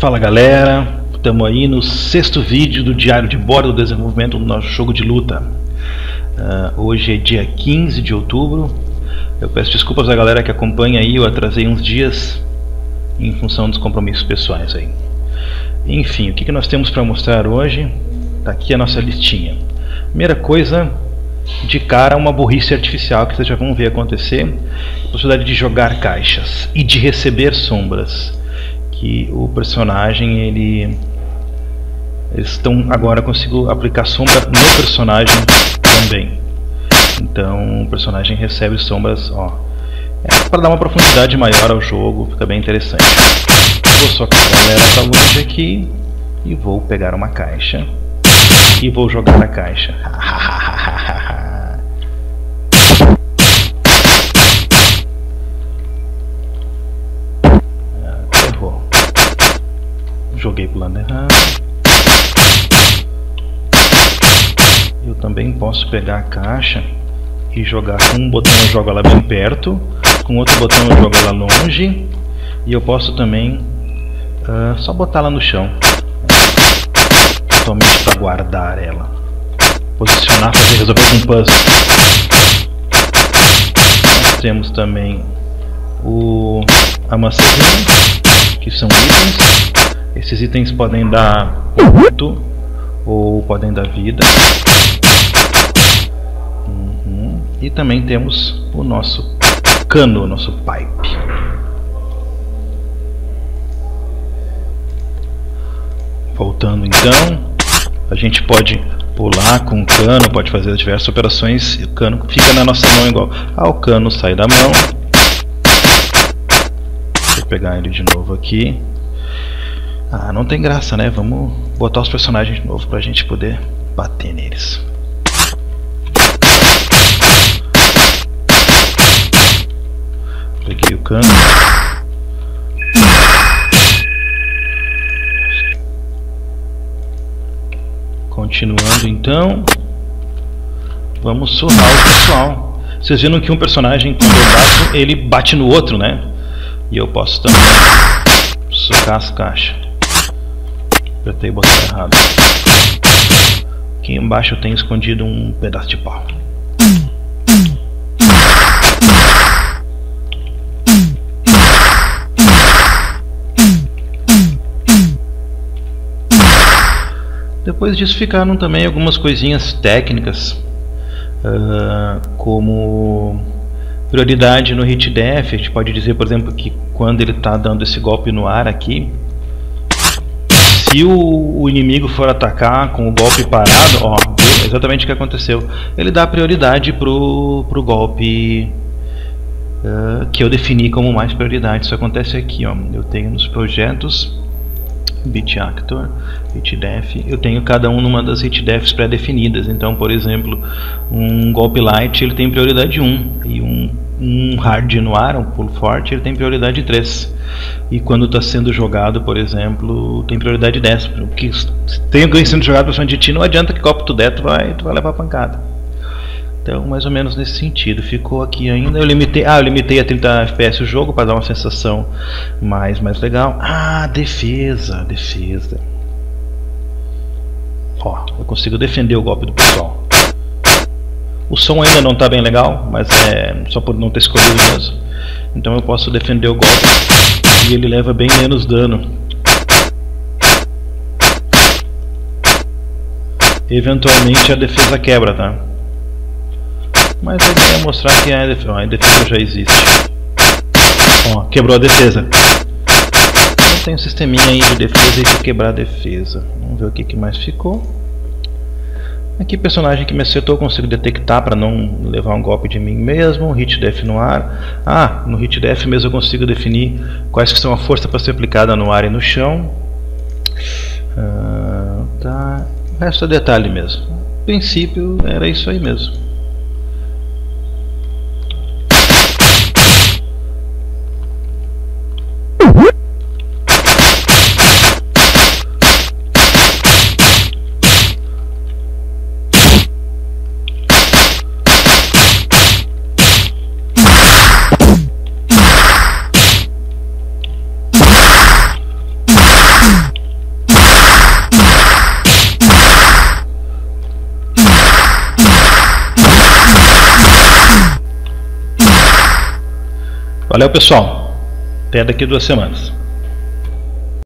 Fala galera, estamos aí no sexto vídeo do Diário de Bordo do Desenvolvimento do nosso jogo de luta. Uh, hoje é dia 15 de outubro. Eu peço desculpas à galera que acompanha aí, eu atrasei uns dias em função dos compromissos pessoais aí. Enfim, o que, que nós temos para mostrar hoje? Está aqui a nossa listinha. Primeira coisa, de cara uma burrice artificial que vocês já vão ver acontecer, possibilidade de jogar caixas e de receber sombras, que o personagem ele estão agora consigo aplicar sombra no personagem também. Então o personagem recebe sombras, ó, é para dar uma profundidade maior ao jogo, fica bem interessante. Vou só que a galera tá longe aqui e vou pegar uma caixa e vou jogar na caixa. joguei pulando errado. Eu também posso pegar a caixa e jogar com um botão eu jogo ela bem perto, com outro botão eu jogo ela longe. E eu posso também uh, só botar ela no chão, somente para guardar ela, posicionar, fazer resolver um puzzle. Nós temos também o a que são itens esses itens podem dar ponto ou podem dar vida. Uhum. E também temos o nosso cano, o nosso pipe. Voltando então, a gente pode pular com o cano, pode fazer diversas operações e o cano fica na nossa mão igual. Ah, o cano sai da mão. Vou pegar ele de novo aqui. Ah, não tem graça, né? Vamos botar os personagens de novo pra gente poder bater neles. Peguei o cano. Continuando então. Vamos surrar o pessoal. Vocês viram que um personagem, quando eu bato, ele bate no outro, né? E eu posso também socar as caixas. Apertei o botão errado. Aqui embaixo eu tenho escondido um pedaço de pau. Depois disso ficaram também algumas coisinhas técnicas, uh, como prioridade no hit def. A gente pode dizer, por exemplo, que quando ele está dando esse golpe no ar aqui, se o, o, inimigo for atacar com o golpe parado, ó, exatamente o que aconteceu. Ele dá prioridade pro, pro golpe uh, que eu defini como mais prioridade. Isso acontece aqui, ó. Eu tenho nos projetos Bit Actor, HitDef, eu tenho cada um numa das HitDefs pré-definidas. Então, por exemplo, um golpe light ele tem prioridade 1 e um, um hard no ar, um pulo forte, ele tem prioridade 3 e quando está sendo jogado, por exemplo, tem prioridade 10. Porque tem alguém sendo jogado para de ti, não adianta que copo tu der, tu vai, tu vai levar pancada. Então, mais ou menos nesse sentido. Ficou aqui ainda. Eu limitei, ah, eu limitei a 30 FPS o jogo para dar uma sensação mais, mais legal. Ah, defesa, defesa. Ó, eu consigo defender o golpe do pessoal. O som ainda não está bem legal, mas é só por não ter escolhido mesmo. Então eu posso defender o golpe e ele leva bem menos dano. Eventualmente a defesa quebra, tá? Mas a ideia é mostrar que a defesa, a defesa já existe. Ó, quebrou a defesa. Então tem um sisteminha aí de defesa e de quebrar a defesa. Vamos ver o que, que mais ficou. Aqui personagem que me acertou eu consigo detectar para não levar um golpe de mim mesmo, hit def no ar. Ah, no hit def mesmo eu consigo definir quais que são a força para ser aplicada no ar e no chão. Ah, tá. O resto é detalhe mesmo. No princípio era isso aí mesmo. Valeu, pessoal. Até daqui duas semanas.